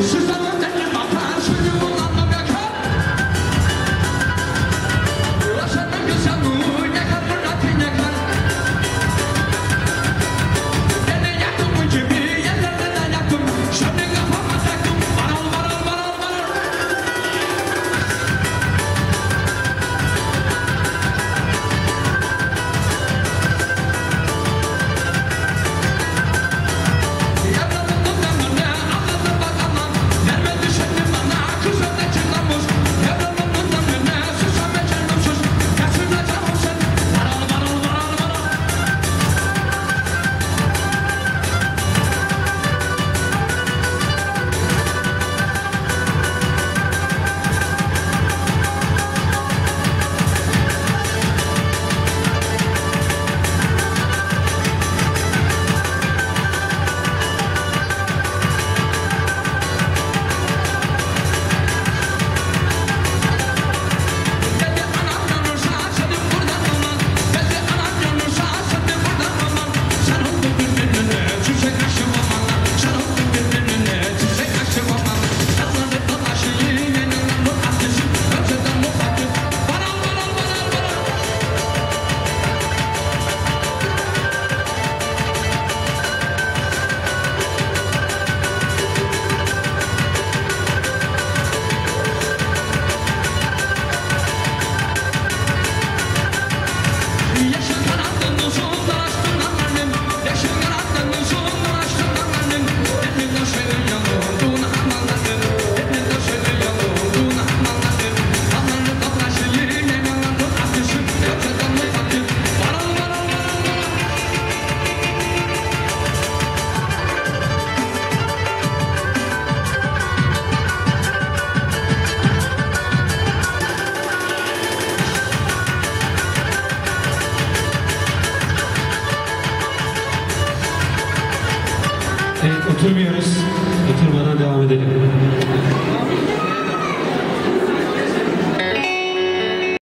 十三万。Evet oturmuyoruz. Oturmadan devam edelim.